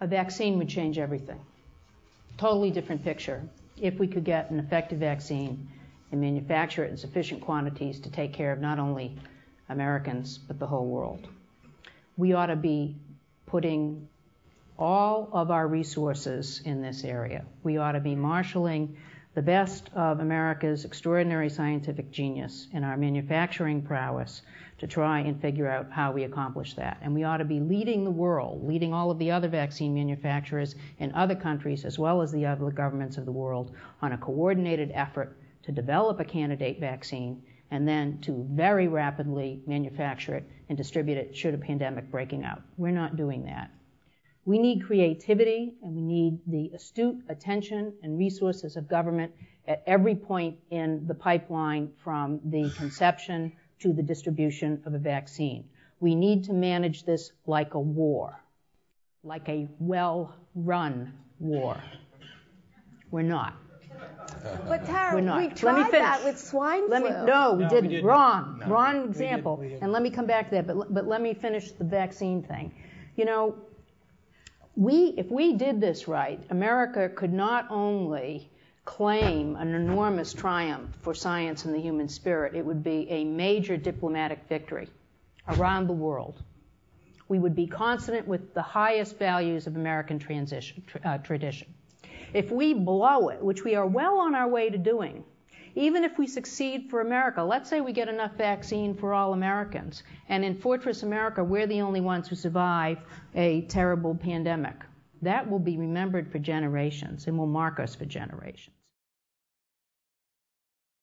a vaccine would change everything. Totally different picture. If we could get an effective vaccine and manufacture it in sufficient quantities to take care of not only Americans, but the whole world. We ought to be putting all of our resources in this area. We ought to be marshaling the best of America's extraordinary scientific genius and our manufacturing prowess to try and figure out how we accomplish that. And we ought to be leading the world, leading all of the other vaccine manufacturers in other countries as well as the other governments of the world on a coordinated effort to develop a candidate vaccine and then to very rapidly manufacture it and distribute it should a pandemic breaking out. We're not doing that. We need creativity and we need the astute attention and resources of government at every point in the pipeline from the conception to the distribution of a vaccine. We need to manage this like a war, like a well run war. We're not. But Tara, We're not. we Let me tried finish. that with swine Let flu. me, no, we No, we didn't. didn't. Wrong. No. Wrong We example. didn't- we didn't. And let me come back to that, but, but let me finish the vaccine thing. You know, we, if we did this right, America could not only claim an enormous triumph for science and the human spirit, it would be a major diplomatic victory around the world. We would be consonant with the highest values of American transition, tr- uh, tradition. If we blow it, which we are well on our way to doing, even if we succeed for America, let's say we get enough vaccine for all Americans, and in Fortress America, we're the only ones who survive a terrible pandemic. That will be remembered for generations and will mark us for generations.